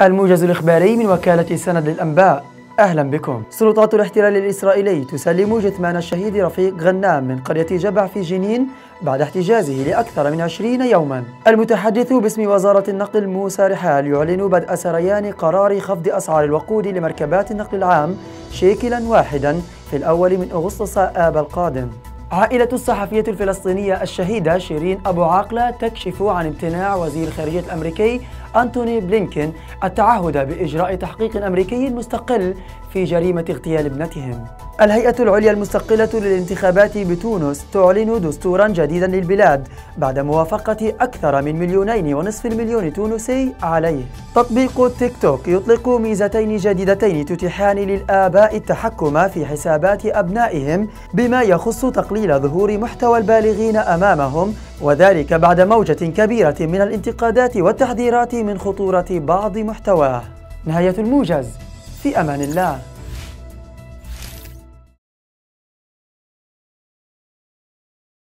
الموجز الإخباري من وكالة سند للأنباء أهلا بكم. سلطات الاحتلال الإسرائيلي تسلم جثمان الشهيد رفيق غنام من قرية جبع في جنين بعد احتجازه لأكثر من عشرين يوما. المتحدث باسم وزارة النقل موسى رحال يعلن بدء سريان قرار خفض أسعار الوقود لمركبات النقل العام شيكلا واحدا في الأول من أغسطس آب القادم. عائلة الصحفية الفلسطينية الشهيدة شيرين أبو عاقلة تكشف عن امتناع وزير الخارجية الأمريكي أنتوني بلينكين التعهد بإجراء تحقيق أمريكي مستقل في جريمة اغتيال ابنتهم. الهيئة العليا المستقلة للانتخابات بتونس تعلن دستورا جديدا للبلاد بعد موافقة أكثر من مليونين ونصف المليون تونسي عليه. تطبيق تيك توك يطلق ميزتين جديدتين تتيحان للآباء التحكم في حسابات أبنائهم بما يخص تقليل ظهور محتوى البالغين أمامهم وذلك بعد موجة كبيرة من الانتقادات والتحذيرات من خطورة بعض محتواه. نهاية الموجز. في أمان الله.